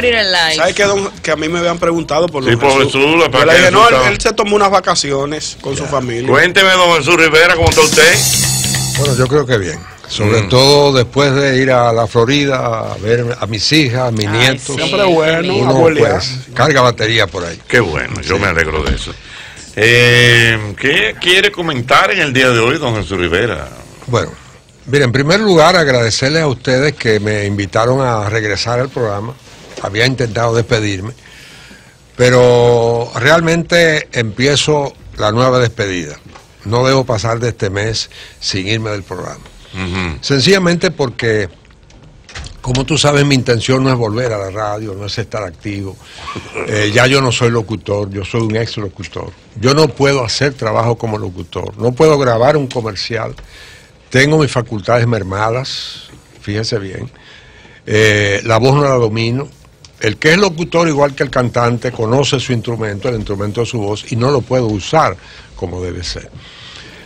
transferir el live. ¿Sabes que, don- que a mí me habían preguntado por Sí, don por Jesús, Yo ¿para le qué dije, no, él, él se tomó unas vacaciones con su familia. Cuénteme, don Jesús Rivera, ¿cómo está usted? Bueno, yo creo que bien. Sobre Mm. todo después de ir a la Florida a ver a mis hijas, a mis Ay, nietos. sí. Siempre bueno, Uno pues, carga batería por ahí. Qué bueno, yo me alegro de eso. Eh, ¿Qué quiere comentar en el día de hoy, don Jesús Rivera? Bueno, mire, en primer lugar agradecerles a ustedes que me invitaron a regresar al programa. Había intentado despedirme, pero realmente empiezo la nueva despedida. No debo pasar de este mes sin irme del programa. Sencillamente porque, como tú sabes, mi intención no es volver a la radio, no es estar activo. Eh, ya yo no soy locutor, yo soy un ex locutor. Yo no puedo hacer trabajo como locutor, no puedo grabar un comercial. Tengo mis facultades mermadas, fíjense bien. Eh, la voz no la domino. El que es locutor, igual que el cantante, conoce su instrumento, el instrumento de su voz, y no lo puedo usar como debe ser.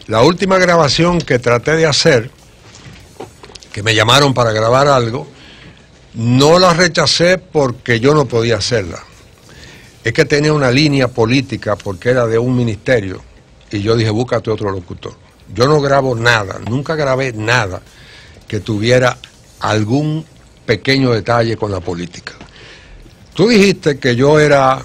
La última grabación que traté de hacer, que me llamaron para grabar algo, no la rechacé porque yo no podía hacerla. Es que tenía una línea política porque era de un ministerio y yo dije, búscate otro locutor. Yo no grabo nada, nunca grabé nada que tuviera algún pequeño detalle con la política. Tú dijiste que yo era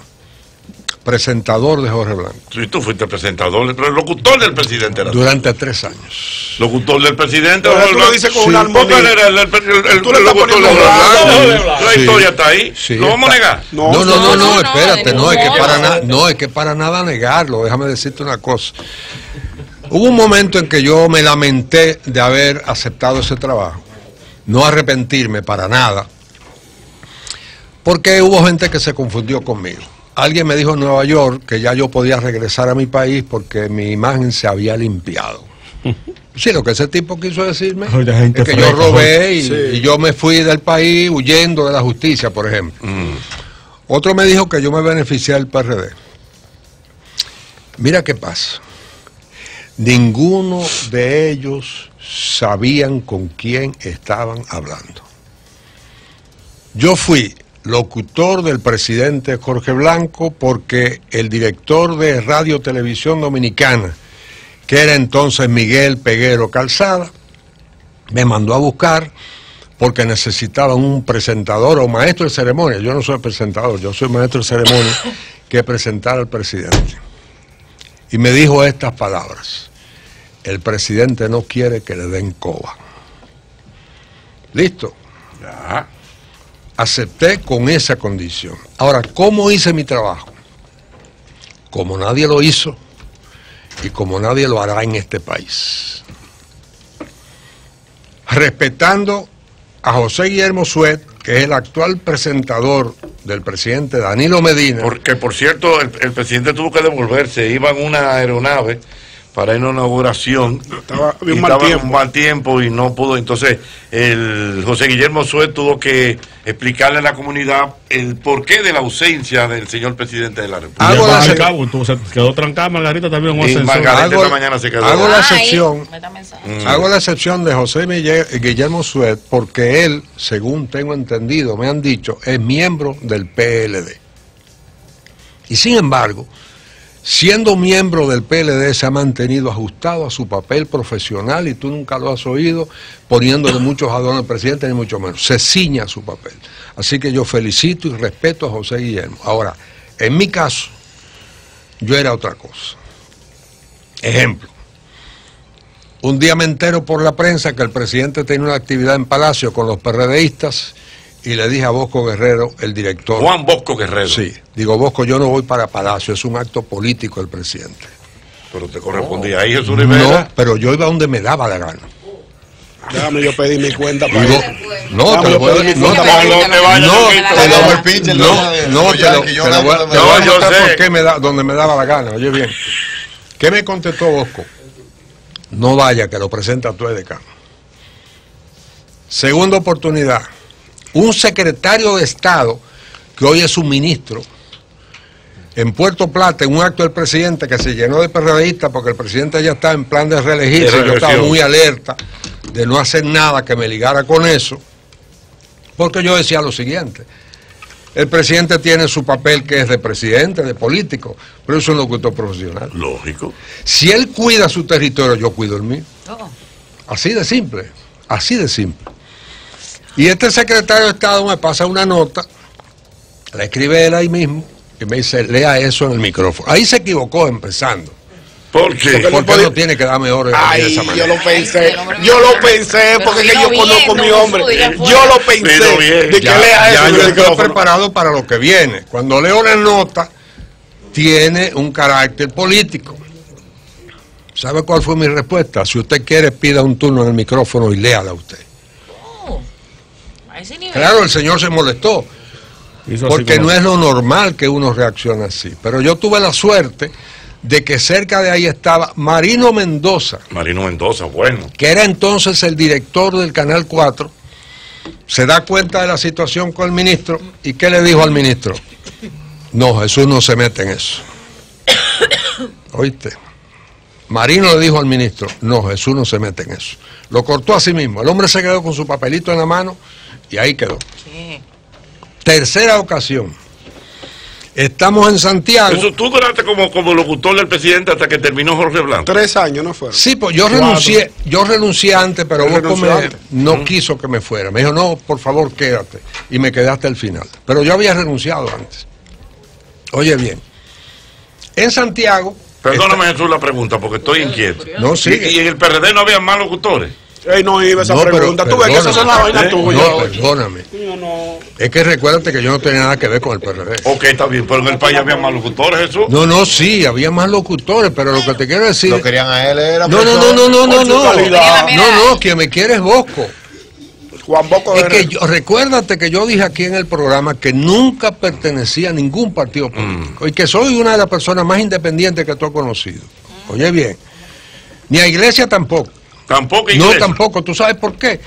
presentador de Jorge Blanco Sí, tú fuiste presentador, pero el locutor del presidente era tú. durante tres años. Locutor del presidente. Pero Jorge tú lo Blanco. dices con Sí. una Porque él armonía. era el, el, el- el- Tú le el estás locutor de poniendo Jorge blanco. Blanco. La Sí. historia está ahí. Sí, ¿Lo vamos a negar? No, No, no, no, no, espérate, no, es que para nada, no, es que para nada negarlo, déjame decirte una cosa. Hubo un momento en que yo me lamenté de haber aceptado ese trabajo, no arrepentirme para nada, porque hubo gente que se confundió conmigo. Alguien me dijo en Nueva York que ya yo podía regresar a mi país porque mi imagen se había limpiado. Sí, lo que ese tipo quiso decirme Oye, la gente es que fresca, yo robé y, Sí. y yo me fui del país huyendo de la justicia, por ejemplo. Mm. Otro me dijo que yo me beneficié del PRD. Mira qué pasa. Ninguno de ellos sabían con quién estaban hablando. Yo fui locutor del presidente Jorge Blanco porque el director de Radio Televisión Dominicana, que era entonces Miguel Peguero Calzada, me mandó a buscar porque necesitaban un presentador o maestro de ceremonia. Yo no soy presentador, yo soy maestro de ceremonia que presentara al presidente. Y me dijo estas palabras. El presidente no quiere que le den coba. Listo. Ya. Acepté con esa condición. Ahora, ¿cómo hice mi trabajo? Como nadie lo hizo y como nadie lo hará en este país. Respetando a José Guillermo Suet, que es el actual presentador del presidente Danilo Medina. Porque, por cierto, el, el presidente tuvo que devolverse. Iba en una aeronave para ir a una inauguración. Estaba- había un y mal estaba en tiempo. un mal tiempo y no pudo. Entonces, el José Guillermo Suez tuvo que explicarle a la comunidad el porqué de la ausencia del señor presidente de la República. Hago la se- al cabo, entonces quedó trancada Margarita también un Y ascensor. Margarita Hago- esta mañana se quedó. hago la Ay, excepción. pensando. Hago la excepción de José Guillermo Suet porque él, según tengo entendido, me han dicho, es miembro del PLD. Y sin embargo, siendo miembro del PLD, se ha mantenido ajustado a su papel profesional y tú nunca lo has oído poniéndole muchos adornos al presidente, ni mucho menos. Se ciña a su papel. Así que yo felicito y respeto a José Guillermo. Ahora, en mi caso, yo era otra cosa. Ejemplo. Un día me entero por la prensa que el presidente tenía una actividad en Palacio con los PRDistas y le dije a Bosco Guerrero, el director. Juan Bosco Guerrero. Sí, digo, Bosco, yo no voy para Palacio, es un acto político del presidente. Pero te correspondía ahí, Jesús Rivera. No, pero yo iba donde me daba la gana. Déjame yo pedir mi cuenta para Digo, no, te lo puedo pedir mi no, te- lo No, voy- el pinche, no, no, no, te lo, voy, no- te voy a no, yo sé. me da, donde me daba la gana, oye bien. ¿Qué me contestó Bosco? No vaya, que lo presenta tu decano. Segunda oportunidad. Un secretario de Estado, que hoy es un ministro, en Puerto Plata, en un acto del presidente que se llenó de PRDistas porque el presidente ya está en plan de reelegirse, yo estaba muy alerta de no hacer nada que me ligara con eso, porque yo decía lo siguiente, El presidente tiene su papel que es de presidente, de político, pero es un locutor profesional. Lógico. Si él cuida su territorio, yo cuido el mío. Oh, Así de simple, así de simple. Y este secretario de Estado me pasa una nota, la escribe él ahí mismo, y me dice, lea eso en el micrófono. Ahí se equivocó empezando, ¿Por qué? Porque porque podía- no tiene que darme orden de esa yo manera. lo pensé, yo lo pensé, porque es que yo conozco a mi hombre. Yo lo pensé, bien. de que Ya, lea ya eso yo estoy preparado para lo que viene. Cuando leo la nota, tiene un carácter político. ¿Sabe cuál fue mi respuesta? Si usted quiere, pida un turno en el micrófono y léala usted. A ese nivel. Claro, el señor se molestó. Hizo Porque como- no es lo normal que uno reaccione así. Pero yo tuve la suerte de que cerca de ahí estaba Marino Mendoza, Marino Mendoza, bueno. que era entonces el director del Canal 4, se da cuenta de la situación con el ministro y ¿qué le dijo al ministro? No, Jesús no se mete en eso. ¿Oíste? Marino le dijo al ministro, no, Jesús no se mete en eso. Lo cortó a sí mismo. El hombre se quedó con su papelito en la mano y ahí quedó. Sí. Tercera ocasión. Estamos en Santiago. Eso, tú duraste como, como locutor del presidente hasta que terminó Jorge Blanco. Tres años no fueron. Sí, pues yo Cuatro. renuncié, yo renuncié antes, pero me- antes. no quiso que me fuera. Me dijo, no, por favor, quédate. Y me quedé hasta el final. Pero yo había renunciado antes. Oye bien, en Santiago... Perdóname Jesús la pregunta porque estoy inquieto. no, ¿Y, sigue. y en el PRD no había más locutores? Ey, no iba esa No, pero pregunta. Tú ves que esas son las perdóname. vainas Eh, tuyas. No, perdóname. No- Es que recuérdate que yo no tenía nada que ver con el PRD. Ok, está bien, pero en el país había más locutores, Jesús. No, no, sí, había más locutores, pero lo que te quiero decir... Lo querían a él, era No, no, no, no, no, no, no. No, no, quien me quiere es Bosco. Juan Boco Es que yo, recuérdate que yo dije aquí en el programa que nunca pertenecía a ningún partido político y que soy una de las personas más independientes que tú has conocido. Oye bien, ni a iglesia tampoco. Tampoco No, tampoco. ¿Tú sabes por qué?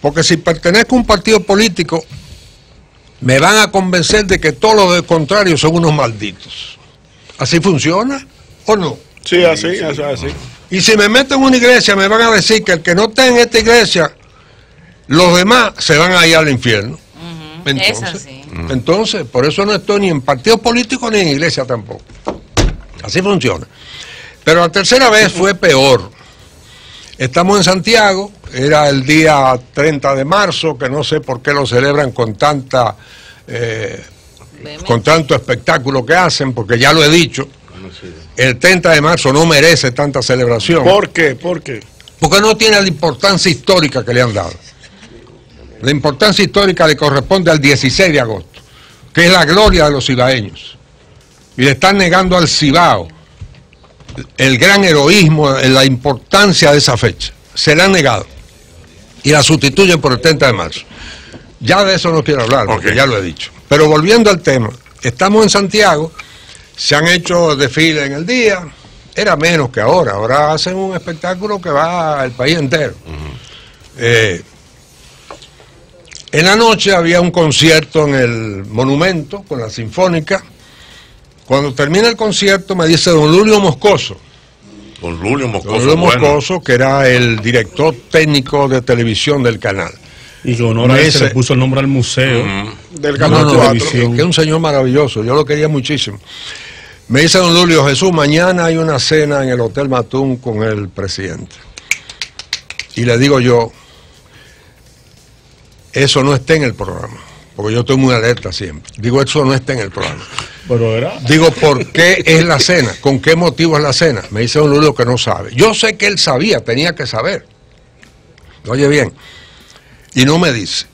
Porque si pertenezco a un partido político, me van a convencer de que todos los de contrario son unos malditos. ¿Así funciona o no? Sí, así, así, así. Y si me meto en una iglesia, me van a decir que el que no está en esta iglesia, los demás se van a ir al infierno. Es así. entonces, por eso no estoy ni en partido político ni en iglesia tampoco. Así funciona. Pero la tercera vez fue peor. Estamos en Santiago, era el día 30 de marzo, que no sé por qué lo celebran con tanta eh, con tanto espectáculo que hacen, porque ya lo he dicho, el 30 de marzo no merece tanta celebración, ¿Por qué? ¿Por qué? porque no tiene la importancia histórica que le han dado. La importancia histórica le corresponde al 16 de agosto, que es la gloria de los cibaeños. Y le están negando al Cibao el gran heroísmo, la importancia de esa fecha. Se la han negado. Y la sustituyen por el 30 de marzo. Ya de eso no quiero hablar, porque ya lo he dicho. Pero volviendo al tema, estamos en Santiago, se han hecho desfiles en el día, era menos que ahora, ahora hacen un espectáculo que va al país entero. Eh, en la noche había un concierto en el monumento con la sinfónica. Cuando termina el concierto me dice don Lulio Moscoso, Con Lulio don Moscoso. Lulio bueno. Moscoso, que era el director técnico de televisión del canal. Y que honor a Me él se dice- le puso el nombre al museo. Del Canal no, no, 4. que que es un señor maravilloso, yo lo quería muchísimo. Me dice don Lulio, Jesús, mañana hay una cena en el Hotel Matún con el presidente. Y le digo yo, eso no está en el programa, porque yo estoy muy alerta siempre. Digo, eso no está en el programa. Pero era. Digo, ¿por qué es la cena? ¿Con qué motivo es la cena? Me dice don Lulio que no sabe. Yo sé que él sabía, tenía que saber. Oye bien, y no me dice.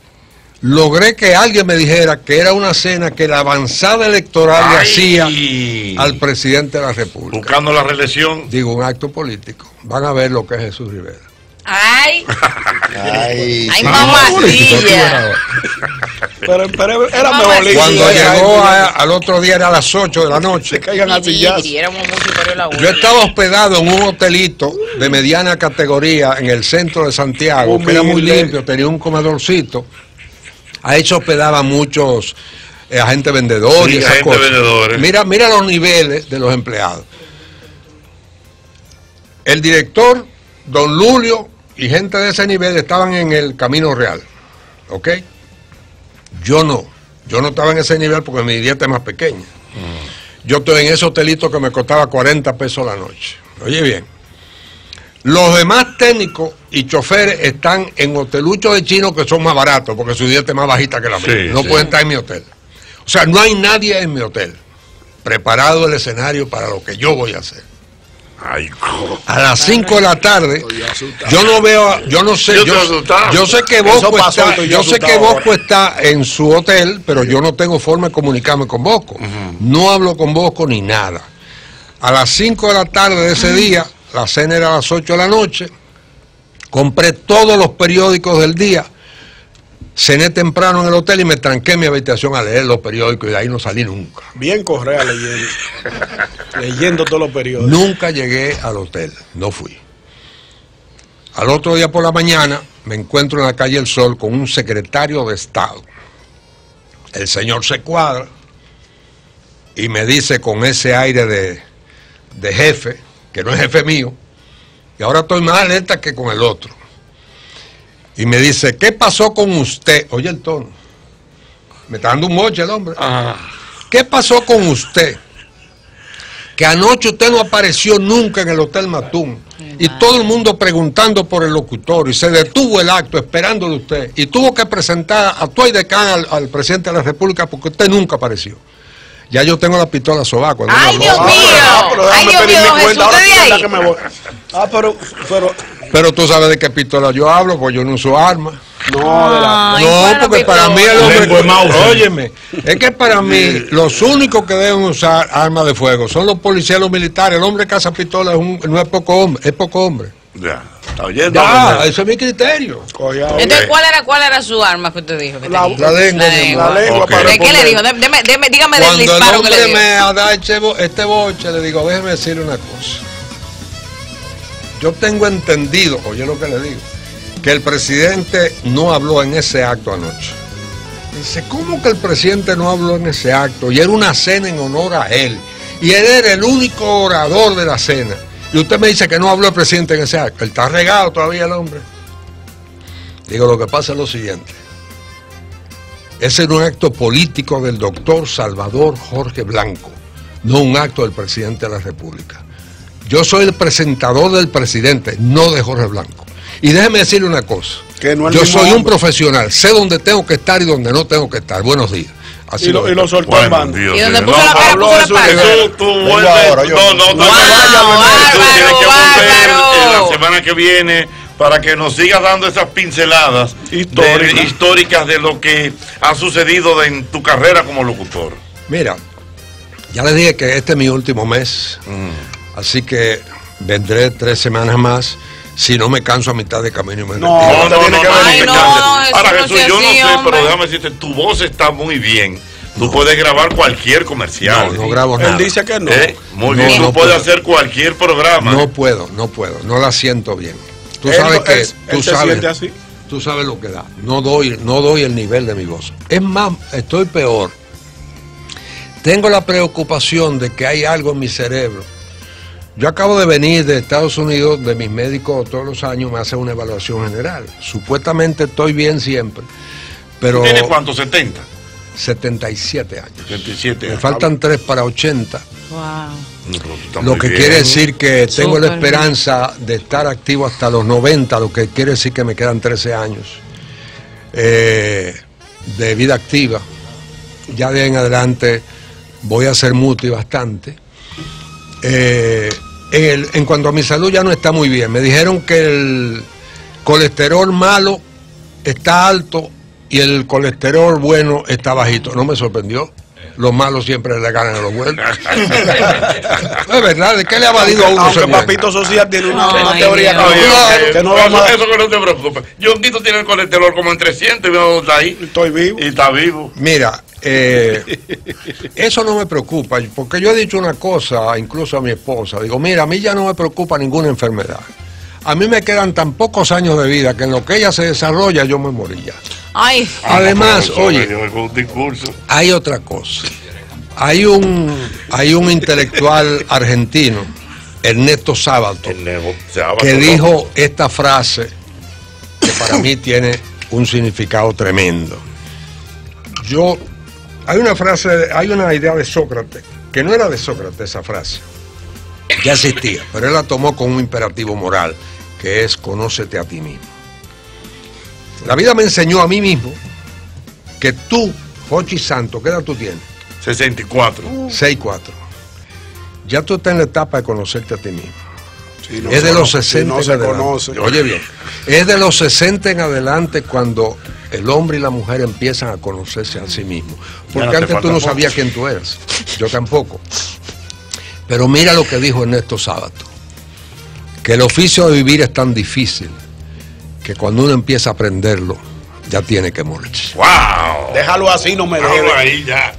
Logré que alguien me dijera que era una cena que la avanzada electoral le hacía al presidente de la República. Buscando la reelección. Digo, un acto político. Van a ver lo que es Jesús Rivera. Ay, Ay, ay, sí. Pero, pero era mejor. Cuando sí, llegó a- al otro día era a las 8 de la noche. Se caigan a Yo estaba hospedado en un hotelito de mediana categoría en el centro de Santiago, que era muy limpio, tenía un comedorcito. Ahí se hospedaban muchos eh, agentes vendedores Sí, y esas agentes cosas. vendedores. Mira, mira los niveles de los empleados. El director, don Lulio y gente de ese nivel estaban en el Camino Real. ¿Ok? Yo no. Yo no estaba en ese nivel porque mi dieta es más pequeña. Yo estoy en ese hotelito que me costaba 40 pesos la noche. Oye bien, los demás técnicos y choferes están en hoteluchos de chinos que son más baratos porque su dieta es más bajita que la mía. Sí, no sí. pueden estar en mi hotel. O sea, no hay nadie en mi hotel preparado el escenario para lo que yo voy a hacer. A las 5 de la tarde, yo no veo, yo no sé, Yo sé que Bosco pasó, está, yo sé que Bosco está en su hotel, pero yo no tengo forma de comunicarme con Bosco. No hablo con Bosco ni nada. A las 5 de la tarde de ese día, la cena era a las 8 de la noche, compré todos los periódicos del día, cené temprano en el hotel y me tranqué en mi habitación a leer los periódicos y de ahí no salí nunca. Bien Correa leyendo. leyendo todos los periódicos. Nunca llegué al hotel, no fui. Al otro día por la mañana me encuentro en la calle El Sol con un secretario de Estado. El señor se cuadra y me dice con ese aire de, de jefe, que no es jefe mío, y ahora estoy más alerta que con el otro. Y me dice, ¿qué pasó con usted? Oye el tono. Me está dando un moche el hombre. Ah, ¿Qué pasó con usted? Que anoche usted no apareció nunca en el Hotel Matún. Y todo el mundo preguntando por el locutor. Y se detuvo el acto esperándole usted. Y tuvo que presentar a Tuay de Can al, al presidente de la República porque usted nunca apareció. Ya yo tengo la pistola sobaco. ¿no? Ay, Dios mío. Ah, pero Ay, déjame Dios pedir mío, mi don cuenta, Jesús, de ahí. que me voy. Ah, pero, pero Pero tú sabes de qué pistola yo hablo, pues yo no uso armas. no, de la, Ay, no, bueno, porque para mí el hombre. Óyeme, es que para mí los únicos que deben usar armas de fuego son los policías, los militares. El hombre que caza pistola es un- no es poco hombre, es poco hombre. ya. ¿Está oyendo? Ya, ese es mi criterio. Entonces, ¿cuál era, ¿cuál era su arma que usted dijo? Que La- la lengua, mi lengua. la lengua para ¿De qué le dijo? Deme- deme- dígame del el disparo que le hombre dio. me da este, bo- este boche, le digo, déjeme decirle una cosa. Yo tengo entendido, oye lo que le digo, que el presidente no habló en ese acto anoche. Dice, ¿cómo que el presidente no habló en ese acto? Y era una cena en honor a él. Y él era el único orador de la cena. Y usted me dice que no habló el presidente en ese acto. Él está regado todavía el hombre. Digo, lo que pasa es lo siguiente. Ese era un acto político del doctor Salvador Jorge Blanco, no un acto del presidente de la República. Yo soy el presentador del presidente, no de Jorge Blanco. Y déjeme decirle una cosa. Que no es el Yo soy un hombre. profesional, sé dónde tengo que estar y dónde no tengo que estar. Buenos días. Así y, lo, y lo soltó banda. Dios ¿Y dónde mío. puso la cara? Pablo, Puso la eso tú vuelves- ahora, yo- No, no, no, No, no, Tú tienes que volver en la semana que viene para que nos sigas dando esas pinceladas Históricas. de- históricas de lo que ha sucedido de- en tu carrera como locutor. Mira, ya les dije que este es mi último mes, Mm. Así que vendré tres semanas más. Si no me canso a mitad de camino y me No, retiro. No, no, tiene no, que no, venir. no te Ay, no, canses. Jesús, Ahora no Jesús, sea yo no sé, hombre. pero déjame decirte, tu voz está muy bien. Tú puedes grabar cualquier comercial. No, no grabo Él nada. dice que no. ¿Eh? Muy No, bien, no tú puedes puedo. hacer cualquier programa. No puedo, no puedo, no la siento bien. Tú Él sabes no- que él- tú él se sabes, siente así. tú sabes lo que da. No doy, no doy el nivel de mi voz. Es más, estoy peor. Tengo la preocupación de que hay algo en mi cerebro. Yo acabo de venir de Estados Unidos, de mis médicos todos los años me hacen una evaluación general. Supuestamente estoy bien siempre, pero ¿Tú tienes cuánto? 70. 77 años. 77. Me faltan 3 para 80. Wow. No, pero tú estás Lo que bien. quiere decir que tengo la esperanza de estar activo hasta los 90, lo que quiere decir que me quedan 13 años eh, de vida activa. Ya de ahí en adelante voy a ser muti bastante. Eh, en, el- en cuanto a mi salud ya no está muy bien. Me dijeron que el colesterol malo está alto y el colesterol bueno está bajito. No me sorprendió. Los malos siempre le ganan a los buenos. es verdad, ¿de qué le ha valido a uno Aunque? Papito Social tiene una, teoría que, no- que no eso, vamos a... eso que no te preocupes. Yonquito tiene el colesterol como en 300 y veo dónde está ahí. Estoy vivo. Y está vivo. Mira, eh, eso no me preocupa, porque yo he dicho una cosa, incluso a mi esposa, digo, mira, a mí ya no me preocupa ninguna enfermedad. A mí me quedan tan pocos años de vida que en lo que ella se desarrolla yo me morí ya. Ay, Además, oye, hay otra cosa. Hay un, hay un intelectual argentino, Ernesto Sábato, que dijo esta frase que para mí tiene un significado tremendo. Yo Hay una frase, hay una idea de Sócrates, que no era de Sócrates esa frase, ya existía, pero él la tomó con un imperativo moral, que es conócete a ti mismo. La vida me enseñó a mí mismo que tú, Jochi Santo, ¿qué edad tú tienes? 64. 6-4. Ya tú estás en la etapa de conocerte a ti mismo. No es de los cono- si 60 no en se conoce. Oye bien, es de los 60 en adelante cuando el hombre y la mujer empiezan a conocerse a sí mismos. Porque no antes tú no poco. sabías quién tú eras. Yo tampoco. Pero mira lo que dijo Ernesto Sábato. Que el oficio de vivir es tan difícil que cuando uno empieza a aprenderlo, ya tiene que morirse. ¡Wow! Déjalo así, no me Déjalo debe. ahí ya.